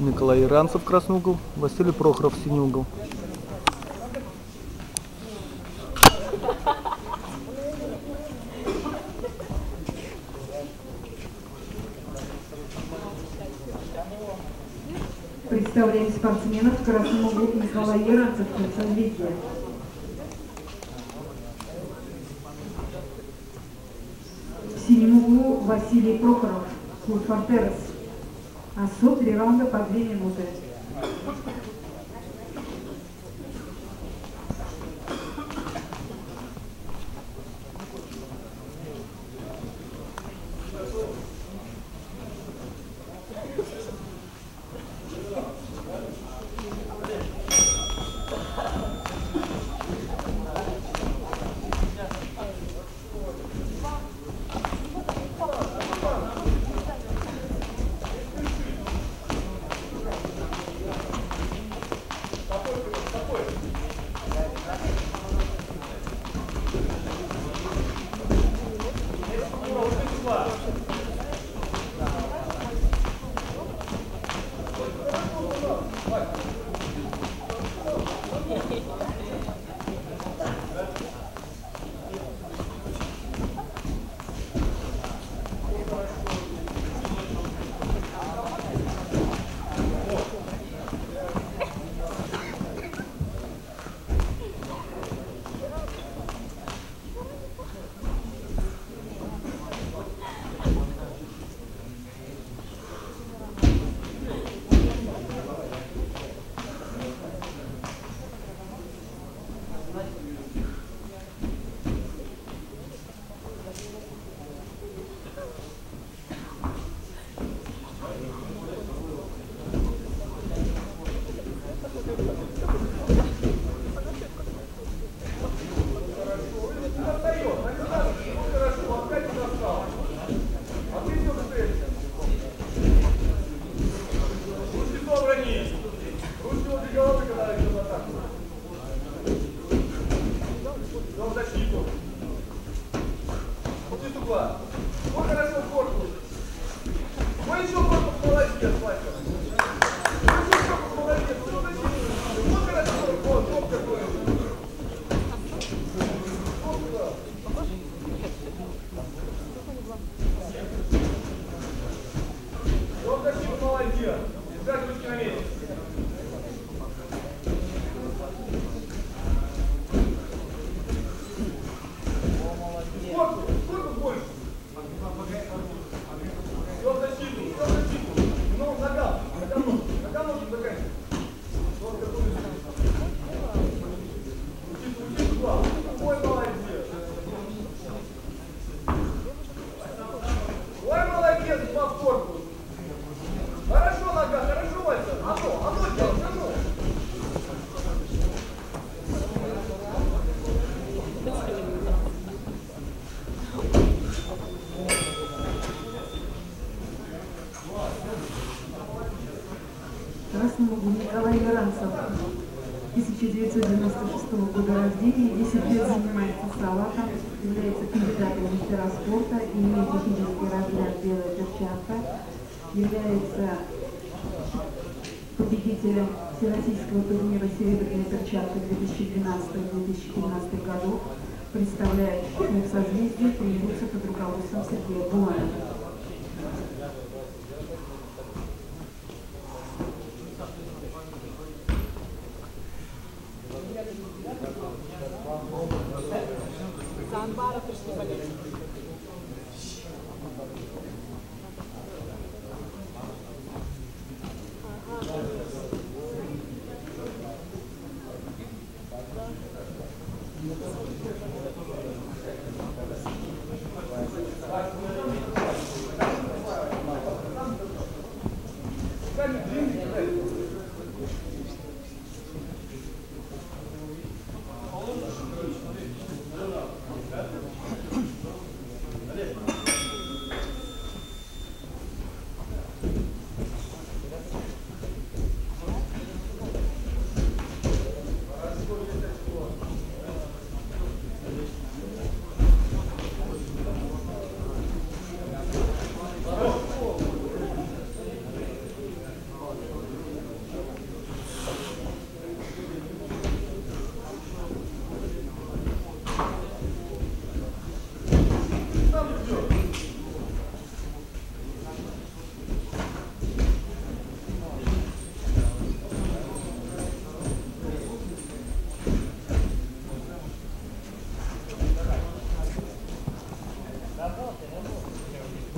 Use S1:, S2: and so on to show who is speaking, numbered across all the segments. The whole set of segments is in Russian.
S1: Николай Иранцев, красный угол. Василий Прохоров, синий угол.
S2: Представляем спортсменов в красном углу Николай Яранцев, созвездие. В синем углу Василий Прохоров, клуб Фортерес. А суд три раунда по две минуты. Красный угол Николай Яранцев. 1996 года рождения, 10 лет занимается салатом, является кандидатом мастера спорта, имеет технический разряд «Белая перчатка», является победителем Всероссийского турнира «Серебряная перчатка» 2012-2015 годов, представляет клуб созвездия, тренируется под руководством Сергея Булаева. Zanbara, precisamente.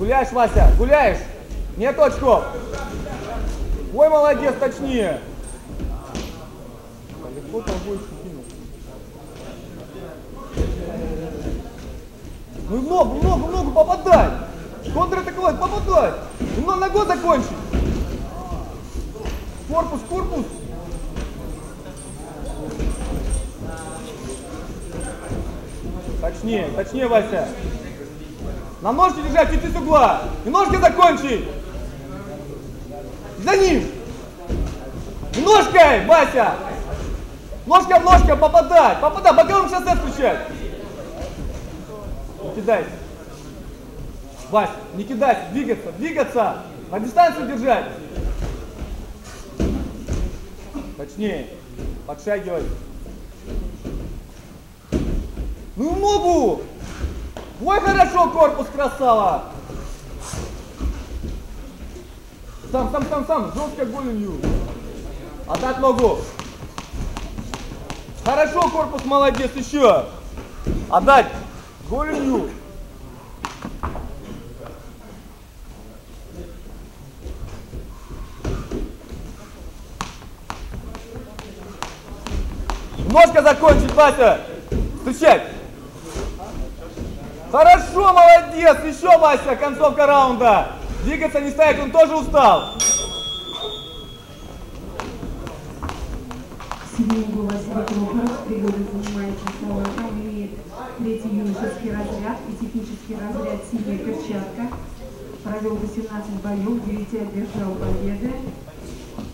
S3: Гуляешь, Вася, гуляешь. Нет очков. Ой, молодец, точнее. Легко тобой кинул. Ну много, много, много попадай. Контратаковать, попадай. Ну на год закончить. Корпус, корпус. Точнее, точнее, Вася. На ножке держать, идти с угла. И ножки закончи. За ним. И ножкой, Вася. Ножка в ножка попадать. Попадай, боковым шоссе включать. Не кидайся. Вась, не кидайся, двигаться, двигаться. На дистанцию держать. Точнее, подшагивай. Ну ногу! Ой, хорошо, корпус красава! Сам, сам, сам, сам, жестко голенью. Отдать ногу. Хорошо, корпус молодец, еще. Отдать голенью. Ножка закончить, Вася. Стучать. Хорошо, молодец. Еще, Вася, концовка раунда. Двигаться не ставить, он тоже устал.
S2: Сиденько Василий Прохоров три года занимается салатом, имеет третий юношеский разряд и технический разряд «Синяя перчатка». Провел 18 боев, 9 одержал победы.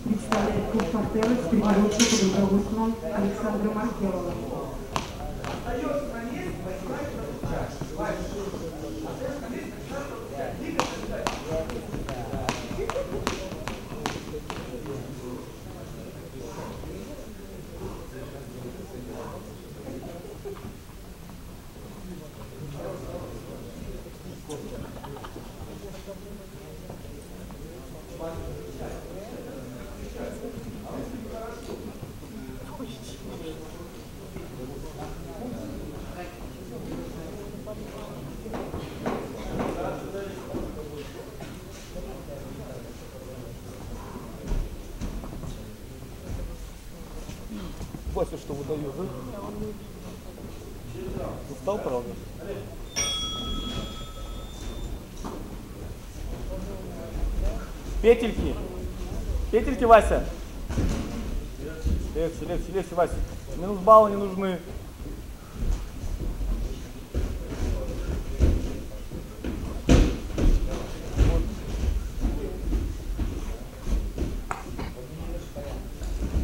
S2: Представляет клуб «Фортелес» при поручике под руководством Александра Маркелова.
S3: Вася что выдает, да? Устал, правда? Петельки. Петельки, Вася. Легче, легче, легче, Вася. Минус баллы не нужны.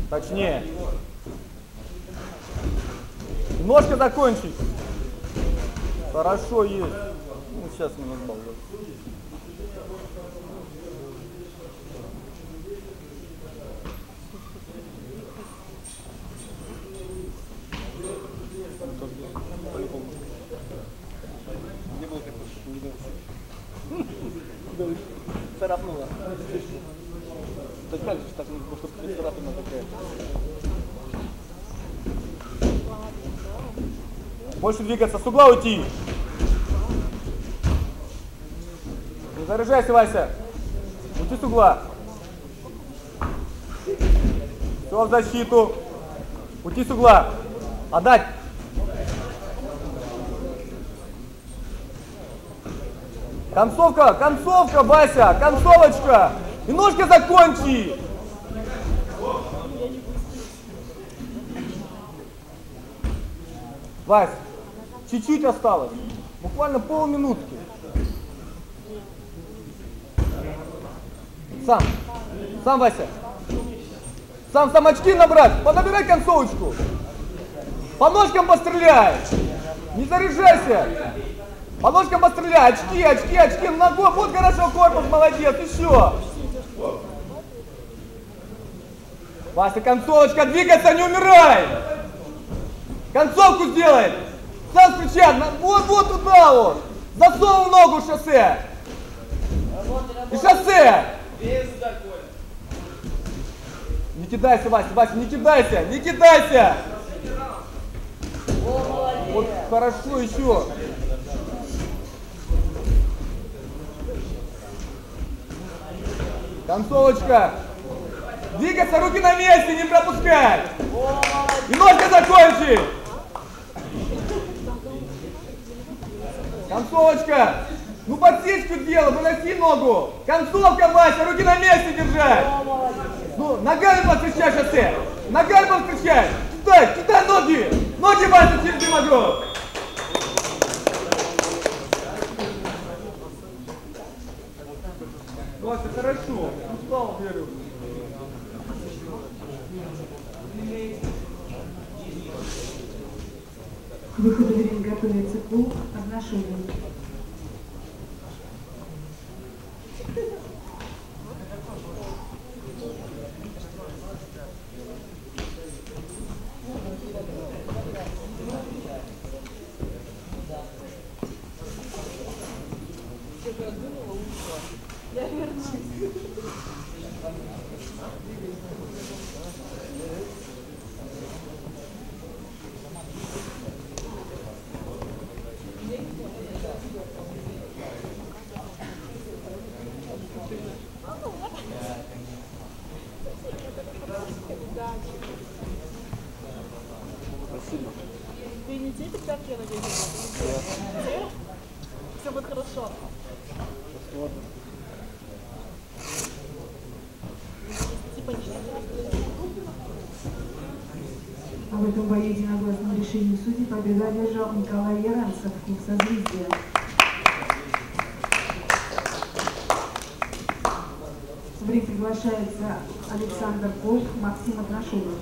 S3: Точнее. Ножка закончить. Хорошо есть. Ну, сейчас минус балл.
S1: Царапнула. Так же так, ну, чтобы царапина такая.
S3: Больше двигаться, с угла уйти. Не заряжайся, Вася. Уйти с угла. Все в защиту. Уйти с угла. Отдать. Концовка, концовка, Вася, концовочка. И ножки закончи. Вась, чуть-чуть осталось. Буквально полминутки. Сам. Сам, Вася. Сам, сам очки набрать. Понабирай концовочку. По ножкам постреляй. Не заряжайся. По ножкам постреляй. Очки, очки, очки. Ногой. Вот хорошо, корпус, молодец. Еще. Вася, концовочка. Двигаться, не умирай. Концовку сделай! Сам встречай! на- Вот, вот туда вот! Засунул ногу в шоссе! И шоссе! Не кидайся, Вася, Вася, не кидайся! Не кидайся! Вот хорошо еще. Концовочка. Двигаться, руки на месте, не пропускай. Немножко закончи. Концовочка. Ну подсечку делай, выноси ногу. Концовка, Вася, руки на месте держать. Ну, ногами подстречай шоссе. Ногами подстречай. Кидай, кидай ноги. Ноги, Вася, через дымогров. Вася, хорошо. Устал, верю.
S2: К выходу ринг готовится клуб 嗯
S1: Спасибо.
S4: Ты не те перчатки, я надеюсь, Все будет хорошо.
S2: В этом бою единогласном решении судей победу одержал Николай Яранцев, клуб «Созвездие». В приглашается Александр Полк, Максим Отношенов.